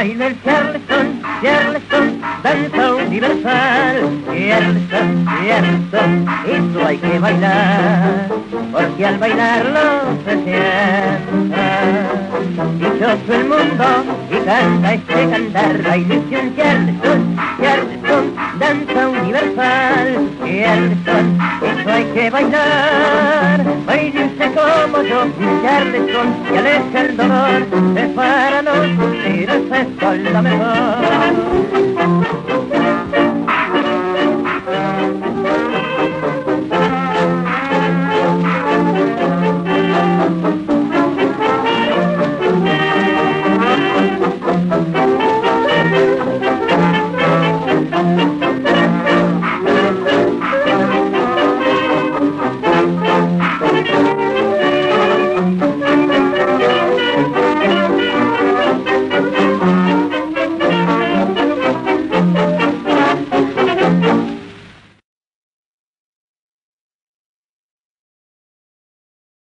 baila el charleston, charleston, danza universal. Charleston, charleston, eso hay que bailar, porque al bailarlo se sienta. Dichoso el mundo y canta este cantar, bailición charleston, charleston, danza universal. Charleston, eso hay que bailar, bailarse como yo, charleston, y aleja el dolor, es esa espalda mejor.